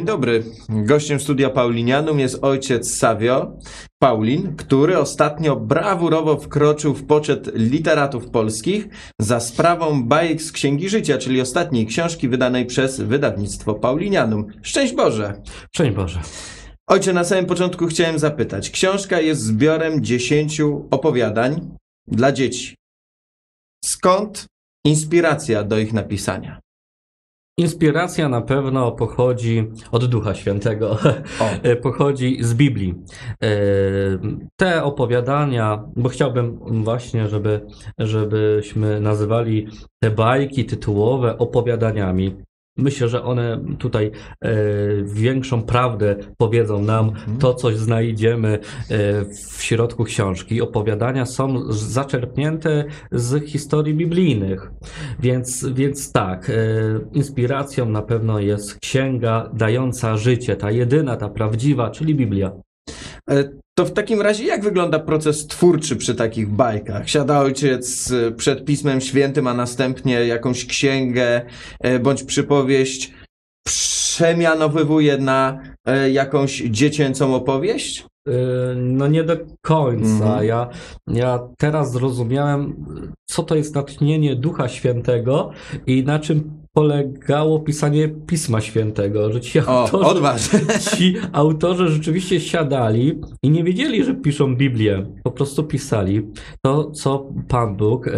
Dzień dobry. Gościem studia Paulinianum jest ojciec Savio, Paulin, który ostatnio brawurowo wkroczył w poczet literatów polskich za sprawą bajek z Księgi Życia, czyli ostatniej książki wydanej przez wydawnictwo Paulinianum. Szczęść Boże! Szczęść Boże. Ojcze, na samym początku chciałem zapytać. Książka jest zbiorem dziesięciu opowiadań dla dzieci. Skąd inspiracja do ich napisania? Inspiracja na pewno pochodzi od Ducha Świętego, O. pochodzi z Biblii. E, Te opowiadania, bo chciałbym właśnie, żeby, żebyśmy nazywali te bajki tytułowe opowiadaniami. Myślę, że one tutaj e, większą prawdę powiedzą nam, to coś znajdziemy e, w środku książki. Opowiadania są zaczerpnięte z historii biblijnych. Więc, więc tak, e, inspiracją na pewno jest księga dająca życie, ta jedyna, ta prawdziwa, czyli Biblia. To w takim razie jak wygląda proces twórczy przy takich bajkach? Siada ojciec przed Pismem Świętym, a następnie jakąś księgę e, bądź przypowieść przemianowywuje na e, jakąś dziecięcą opowieść? E, No nie do końca. Mhm. Ja, ja teraz zrozumiałem, co to jest natchnienie Ducha Świętego i na czym polegało pisanie Pisma Świętego, że ci O, autorzy, odważnie. ci autorzy rzeczywiście siadali i nie wiedzieli, że piszą Biblię. Po prostu pisali to, co Pan Bóg e,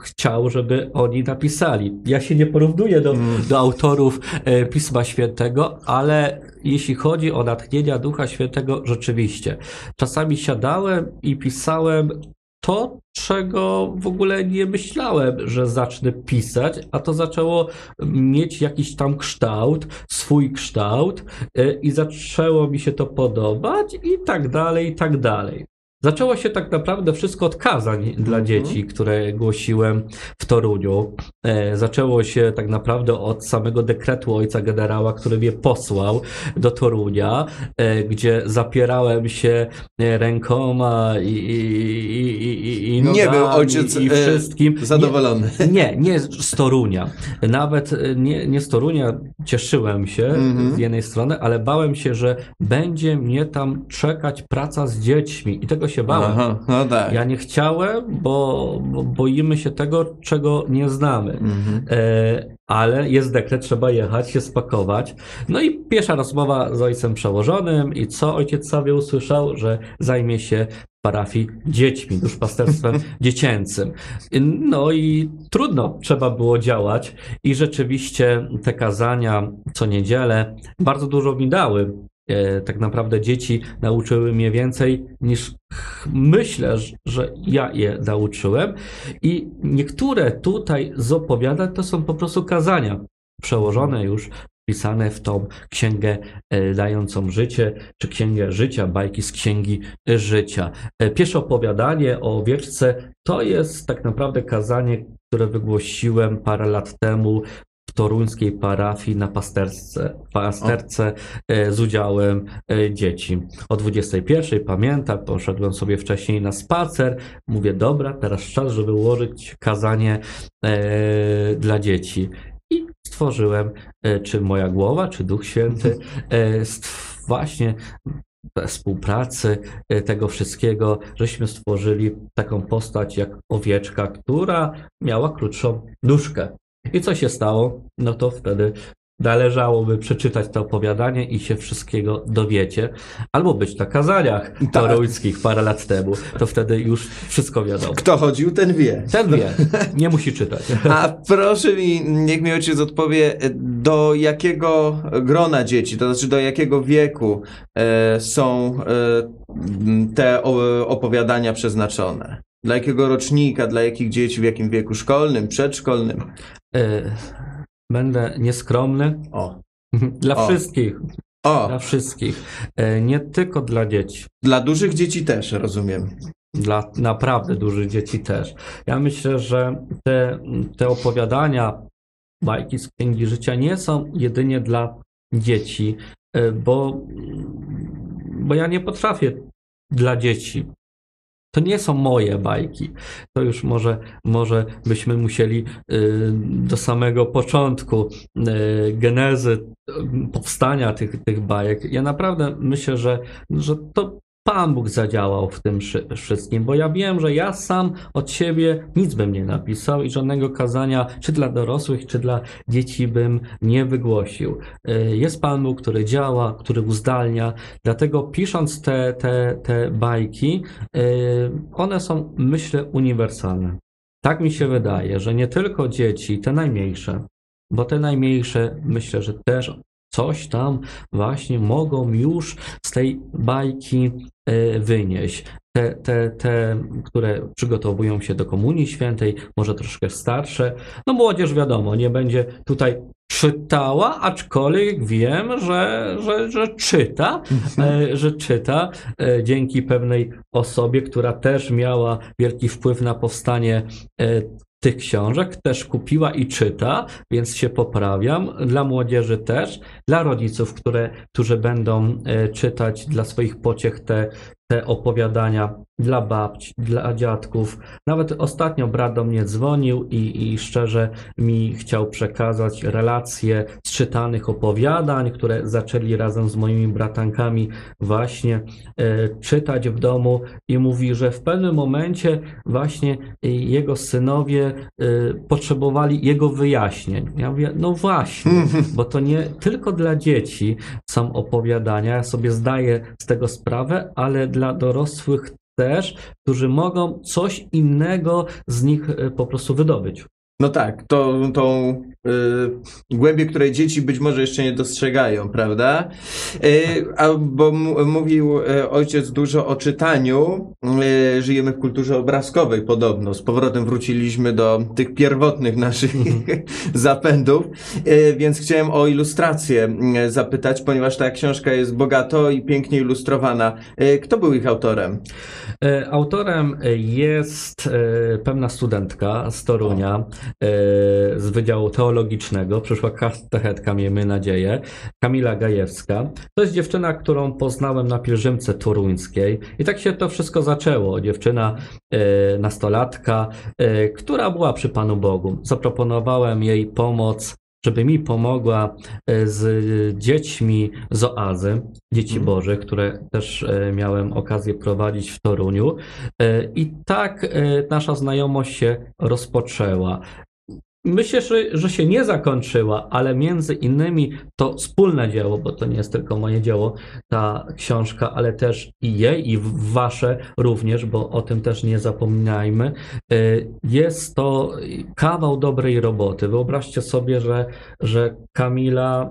chciał, żeby oni napisali. Ja się nie porównuję do, Mm. do autorów e, Pisma Świętego, ale jeśli chodzi o natchnienia Ducha Świętego, rzeczywiście. Czasami siadałem i pisałem to, czego w ogóle nie myślałem, że zacznę pisać, a to zaczęło mieć jakiś tam kształt, swój kształt e, i zaczęło mi się to podobać i tak dalej, i tak dalej. Zaczęło się tak naprawdę wszystko od kazań dla Mhm. dzieci, które głosiłem w Toruniu. E, zaczęło się tak naprawdę od samego dekretu ojca generała, który mnie posłał do Torunia, e, gdzie zapierałem się e, rękoma i, i, i, i, Nie nogami był ojciec i wszystkim. zadowolony. Nie, nie z Torunia. Nawet nie, nie z Torunia cieszyłem się Mhm. z jednej strony, ale bałem się, że będzie mnie tam czekać praca z dziećmi i tego się bałem. Aha, no tak. Ja nie chciałem, bo, bo boimy się tego, czego nie znamy. Mhm. E, ale jest dekret, trzeba jechać, się spakować. No i pierwsza rozmowa z ojcem przełożonym i co ojciec sobie usłyszał, że zajmie się parafii dziećmi, duszpasterstwem dziecięcym. No i trudno trzeba było działać i rzeczywiście te kazania co niedzielę bardzo dużo mi dały. E, Tak naprawdę dzieci nauczyły mnie więcej niż myślę, że- ja je nauczyłem. I niektóre tutaj z opowiadań to są po prostu kazania przełożone już, wpisane w tą księgę e, dającą życie, czy księgę życia, bajki z księgi życia. E, Pierwsze opowiadanie o owieczce to jest tak naprawdę kazanie, które wygłosiłem parę lat temu toruńskiej parafii na pasterce, pasterce e, z udziałem e, dzieci. O 21 pamiętam, poszedłem sobie wcześniej na spacer. Mówię, dobra, teraz czas, żeby ułożyć kazanie e, dla dzieci. I stworzyłem, czy moja głowa, czy Duch Święty, właśnie współpracy tego wszystkiego, żeśmy stworzyli taką postać jak owieczka, która miała krótszą nóżkę. I co się stało? No to wtedy należałoby przeczytać to opowiadanie i się wszystkiego dowiecie. Albo być na kazaniach Tak. toruńskich parę lat temu. To wtedy już wszystko wiadomo. Kto chodził, ten wie. Ten wie, nie musi czytać. A proszę mi, niech mi ojciec odpowie, do jakiego grona dzieci, to znaczy do jakiego wieku e, są e, te opowiadania przeznaczone? Dla jakiego rocznika, dla jakich dzieci, w jakim wieku szkolnym, przedszkolnym? E, Będę nieskromny. O, Dla O. wszystkich. o, Dla wszystkich. E, Nie tylko dla dzieci. dla dużych dzieci też, rozumiem. Dla naprawdę dużych dzieci też. Ja myślę, że te, te opowiadania, bajki z Księgi Życia nie są jedynie dla dzieci, e, bo, bo ja nie potrafię dla dzieci. To nie są moje bajki. To już może, może byśmy musieli y, do samego początku y, genezy y, powstania tych, tych bajek. Ja naprawdę myślę, że, że to Pan Bóg zadziałał w tym wszy- wszystkim, bo ja wiem, że ja sam od siebie nic bym nie napisał i żadnego kazania, czy dla dorosłych, czy dla dzieci bym nie wygłosił. Y, Jest Pan Bóg, który działa, który uzdalnia, dlatego pisząc te, te, te bajki, y, one są, myślę, uniwersalne. Tak mi się wydaje, że nie tylko dzieci, te najmniejsze, bo te najmniejsze myślę, że też coś tam właśnie mogą już z tej bajki e, wynieść. Te, te, te, które przygotowują się do Komunii Świętej, może troszkę starsze. No młodzież wiadomo, nie będzie tutaj czytała, aczkolwiek wiem, że, że, że czyta, e, że czyta e, dzięki pewnej osobie, która też miała wielki wpływ na powstanie tych książek, też kupiła i czyta, więc się poprawiam. Dla młodzieży też, dla rodziców, które, którzy będą e, czytać dla swoich pociech te, te opowiadania, dla babci, dla dziadków. Nawet ostatnio brat do mnie dzwonił i, i szczerze mi chciał przekazać relacje z czytanych opowiadań, które zaczęli razem z moimi bratankami właśnie e, czytać w domu i mówi, że w pewnym momencie właśnie jego synowie e, potrzebowali jego wyjaśnień. Ja mówię, no właśnie, bo to nie tylko dla dzieci są opowiadania, ja sobie zdaję z tego sprawę, ale dla dorosłych też, którzy mogą coś innego z nich e, po prostu wydobyć. No tak, to, tą y, głębię, której dzieci być może jeszcze nie dostrzegają, prawda? Y, a, bo m- mówił y, ojciec dużo o czytaniu. Y, żyjemy w kulturze obrazkowej podobno. Z powrotem wróciliśmy do tych pierwotnych naszych zapędów, y, więc chciałem o ilustrację y, zapytać, ponieważ ta książka jest bogato i pięknie ilustrowana. Kto był ich autorem? Autorem jest pewna studentka z Torunia, e, z Wydziału Teologicznego, przyszła katechetka, miejmy nadzieję, Kamila Gajewska. To jest dziewczyna, którą poznałem na pielgrzymce toruńskiej i tak się to wszystko zaczęło. Dziewczyna, e, nastolatka, e, która była przy Panu Bogu. Zaproponowałem jej pomoc żeby mi pomogła e, z dziećmi z oazy, dzieci Mhm. Bożych, które też e, miałem okazję prowadzić w Toruniu. E, I tak nasza znajomość się rozpoczęła. Myślę, że, że się nie zakończyła, ale między innymi to wspólne dzieło, bo to nie jest tylko moje dzieło, ta książka, ale też i jej, i wasze również, bo o tym też nie zapominajmy. Y, Jest to kawał dobrej roboty. Wyobraźcie sobie, że, że Kamila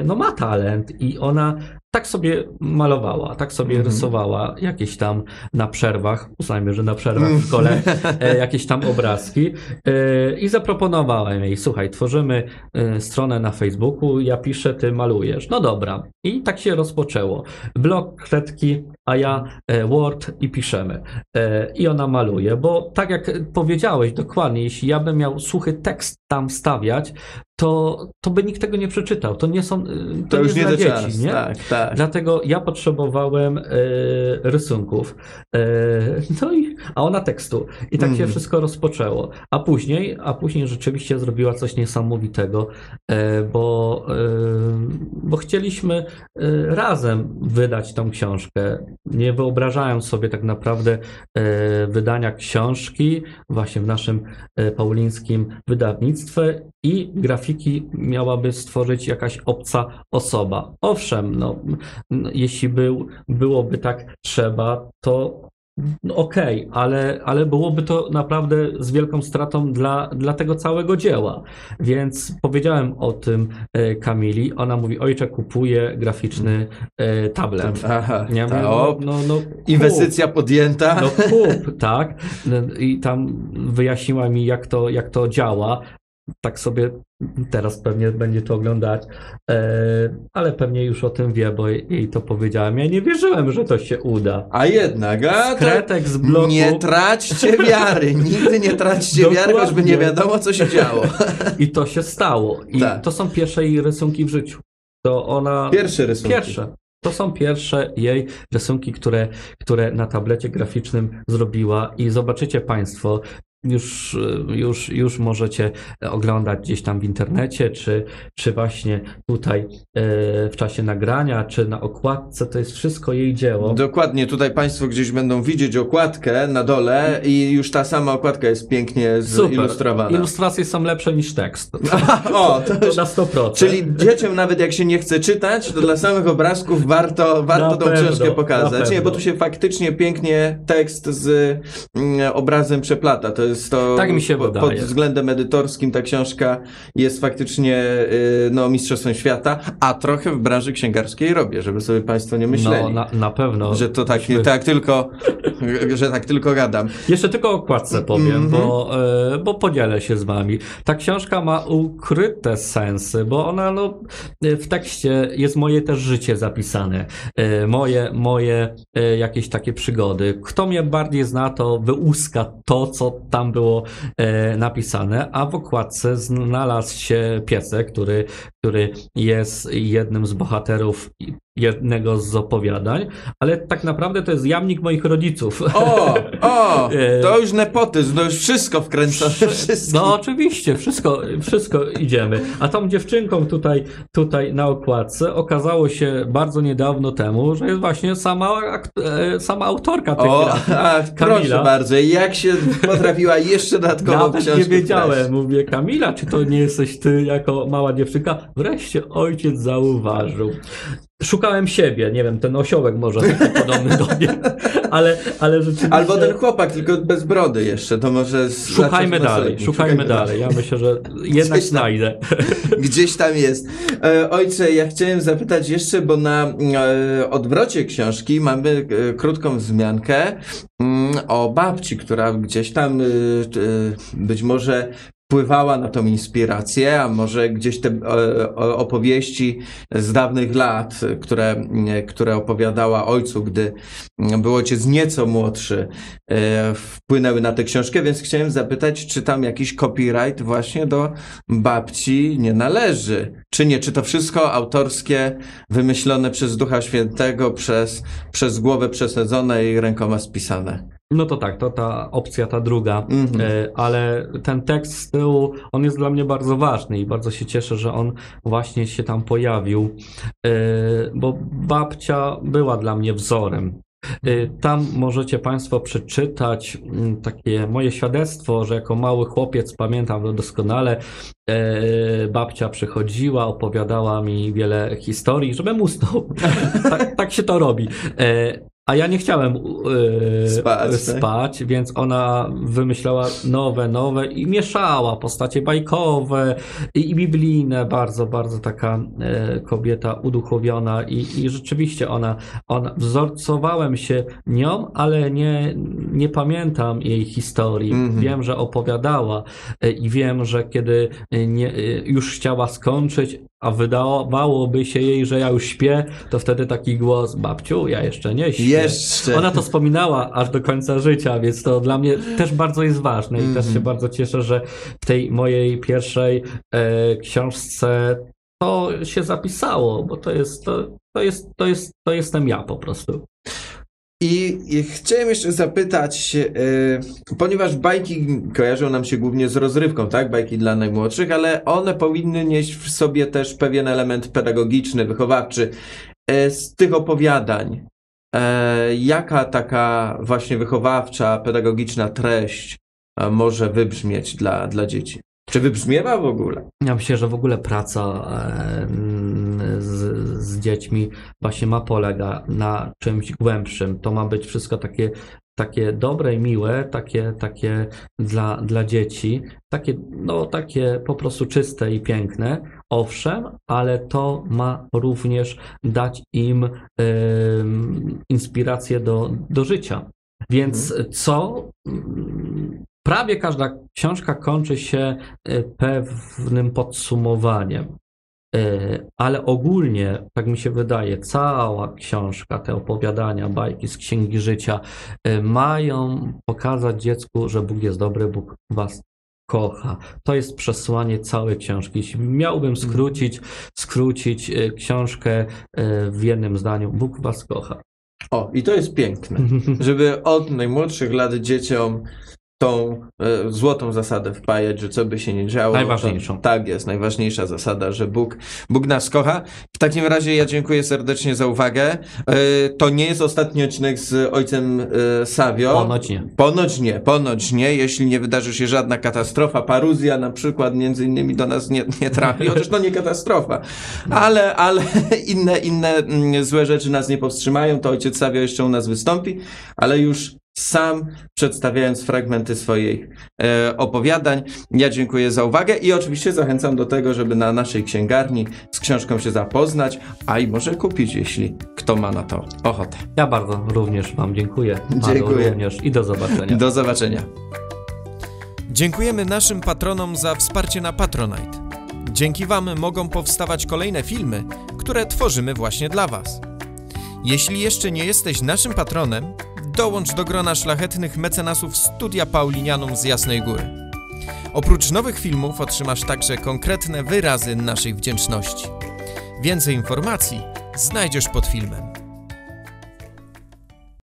y, no, ma talent i ona tak sobie malowała, tak sobie Mhm. rysowała jakieś tam na przerwach, uznajmy, że na przerwach w szkole, e, jakieś tam obrazki e, i zaproponowałem jej, słuchaj, tworzymy e, stronę na Facebooku, ja piszę, ty malujesz. No dobra. I tak się rozpoczęło. Blok, kredki, a ja e, Word i piszemy. E, I ona maluje, bo tak jak powiedziałeś dokładnie, jeśli ja bym miał suchy tekst tam stawiać, to, to by nikt tego nie przeczytał. To nie są, e, to, To, nie już nie dla dzieci, czas. nie? Tak, tak. Dlatego ja potrzebowałem e, rysunków. E, no i, a ona tekstu. I tak się Mhm. wszystko rozpoczęło. A później, a później rzeczywiście zrobiła coś niesamowitego, e, bo, e, bo chcieliśmy e, razem wydać tą książkę. Nie wyobrażałem sobie tak naprawdę wydania książki właśnie w naszym paulińskim wydawnictwie i grafiki miałaby stworzyć jakaś obca osoba. Owszem, no, jeśli był, byłoby tak trzeba, to no, okej, ale, ale byłoby to naprawdę z wielką stratą dla, dla tego całego dzieła. Więc powiedziałem o tym e, Kamili. Ona mówi, ojcze, kupuję graficzny e, tablet. Aha, Ja mówię, ta, no, no, no. Inwestycja podjęta. No kup, tak. I tam wyjaśniła mi, jak to, jak to działa. Tak sobie teraz pewnie będzie to oglądać, e, ale pewnie już o tym wie, bo jej to powiedziałem. Ja nie wierzyłem, że to się uda. A jednak, a to Kretek z bloku. nie traćcie wiary, nigdy nie traćcie wiary, Dokładnie. choćby nie wiadomo, co się działo. I to się stało. I Tak. to są pierwsze jej rysunki w życiu. To ona. Pierwsze rysunki. Pierwsze. To są pierwsze jej rysunki, które, które na tablecie graficznym zrobiła i zobaczycie Państwo, już, już, już możecie oglądać gdzieś tam w internecie, czy, czy właśnie tutaj e, w czasie nagrania, czy na okładce, to jest wszystko jej dzieło. Dokładnie, tutaj Państwo gdzieś będą widzieć okładkę na dole i już ta sama okładka jest pięknie zilustrowana. Ilustracje są lepsze niż tekst. o, to To na 100%. czyli dzieciom nawet jak się nie chce czytać, to dla samych obrazków warto, warto Na tą pewno, książkę pokazać. Nie, bo tu się faktycznie pięknie tekst z mm, obrazem przeplata. To jest to Tak mi się wydaje. pod względem edytorskim ta książka jest faktycznie y, no, mistrzostwem świata, a trochę w branży księgarskiej robię, żeby sobie Państwo nie myśleli. No, na, na pewno. Że to tak, Myśmy- tak tylko, że tak tylko gadam. Jeszcze tylko o okładce powiem, Mhm. bo, e, bo podzielę się z wami. Ta książka ma ukryte sensy, bo ona no, e, w tekście jest moje też życie zapisane. E, Moje, moje jakieś takie przygody. Kto mnie bardziej zna, to wyłuska to, co tam było e, napisane, a w okładce znalazł się piesek, który, który jest jednym z bohaterów jednego z opowiadań, ale tak naprawdę to jest jamnik moich rodziców. O, o, E, to już nepotyzm, to już wszystko wkręcone, wszystko. No oczywiście, wszystko, wszystko idziemy. A tą dziewczynką tutaj, tutaj na okładce okazało się bardzo niedawno temu, że jest właśnie sama, e, sama autorka tych O, a, proszę Kamila. bardzo, jak się potrafiła jeszcze dodatkową Nawet książkę nie wiedziałem, wkraść? mówię, Kamila, czy to nie jesteś ty jako mała dziewczynka? Wreszcie ojciec zauważył. Szukałem siebie, nie wiem, ten osiołek może podobny do mnie, ale, ale rzeczywiście... Albo ten chłopak, tylko bez brody jeszcze, to może... Szukajmy dalej, szukajmy dalej. Ja myślę, że jednak Gdzieś tam. znajdę. Gdzieś tam jest. E, ojcze, ja chciałem zapytać jeszcze, bo na e, odwrocie książki mamy e, krótką wzmiankę mm, o babci, która gdzieś tam być może wpływała na tą inspirację, a może gdzieś te e, opowieści z dawnych lat, które, m, które opowiadała ojcu, gdy m, był ojciec nieco młodszy, e, wpłynęły na tę książkę, więc chciałem zapytać, czy tam jakiś copyright właśnie do babci nie należy. Czy nie? Czy to wszystko autorskie, wymyślone przez Ducha Świętego, przez, przez głowę przesadzone i rękoma spisane? No to tak, to ta opcja, ta druga, Mhm. E, ale ten tekst z tyłu, on jest dla mnie bardzo ważny i bardzo się cieszę, że on właśnie się tam pojawił, e, bo babcia była dla mnie wzorem. E, Tam możecie Państwo przeczytać mm, takie moje świadectwo, że jako mały chłopiec pamiętam to doskonale. Babcia przychodziła, opowiadała mi wiele historii, żebym usnął. tak, tak się to robi. A ja nie chciałem e, Spać, tak? spać, więc ona wymyślała nowe, nowe i mieszała postacie bajkowe i, i biblijne. Bardzo, bardzo taka e, kobieta uduchowiona i, i rzeczywiście ona, ona, wzorcowałem się nią, ale nie, nie pamiętam jej historii. Mhm. Wiem, że opowiadała e, i wiem, że kiedy e, nie, już chciała skończyć, a wydawałoby się jej, że ja już śpię, to wtedy taki głos, babciu, ja jeszcze nie śpię. Jeszcze. Ona to wspominała aż do końca życia, więc to dla mnie też bardzo jest ważne i też Mhm. się bardzo cieszę, że w tej mojej pierwszej e, książce to się zapisało, bo to jest, to, to jest, to jest, to jestem ja po prostu. I, chciałem jeszcze zapytać, yy, ponieważ bajki kojarzą nam się głównie z rozrywką, tak? Bajki dla najmłodszych, ale one powinny nieść w sobie też pewien element pedagogiczny, wychowawczy. E, z tych opowiadań, e, jaka taka właśnie wychowawcza, pedagogiczna treść może wybrzmieć dla, dla dzieci? Czy wybrzmiewa w ogóle? Ja myślę, że w ogóle praca z, z dziećmi właśnie ma polega na czymś głębszym. To ma być wszystko takie, takie dobre i miłe, takie, takie dla, dla dzieci, takie, no, takie po prostu czyste i piękne. Owszem, ale to ma również dać im em, inspirację do, do życia. Więc co? Prawie każda książka kończy się e, pewnym podsumowaniem. E, Ale ogólnie, tak mi się wydaje, cała książka, te opowiadania, bajki z Księgi Życia e, mają pokazać dziecku, że Bóg jest dobry, Bóg was kocha. To jest przesłanie całej książki. Jeśli miałbym skrócić, skrócić e, książkę w jednym zdaniu, Bóg was kocha. O, i to jest piękne, żeby od najmłodszych lat dzieciom tą e, złotą zasadę wpajać, że co by się nie działo. Najważniejszą. To, tak jest, najważniejsza zasada, że Bóg, Bóg nas kocha. W takim razie ja dziękuję serdecznie za uwagę. E, to nie jest ostatni odcinek z ojcem e, Savio. Ponoć nie. Ponoć nie, ponoć nie, jeśli nie wydarzy się żadna katastrofa. Paruzja na przykład między innymi do nas nie, nie trafi, chociaż to nie katastrofa, ale, ale inne, inne mm, złe rzeczy nas nie powstrzymają, to ojciec Savio jeszcze u nas wystąpi, ale już sam przedstawiając fragmenty swoich e, opowiadań. Ja dziękuję za uwagę i oczywiście zachęcam do tego, żeby na naszej księgarni z książką się zapoznać, a i może kupić, jeśli kto ma na to ochotę. Ja bardzo również Wam dziękuję. Dziękuję. również i do zobaczenia. Do zobaczenia. Dziękujemy naszym patronom za wsparcie na Patronite. Dzięki Wam mogą powstawać kolejne filmy, które tworzymy właśnie dla Was. Jeśli jeszcze nie jesteś naszym patronem, dołącz do grona szlachetnych mecenasów Studia Paulinianum z Jasnej Góry. Oprócz nowych filmów otrzymasz także konkretne wyrazy naszej wdzięczności. Więcej informacji znajdziesz pod filmem.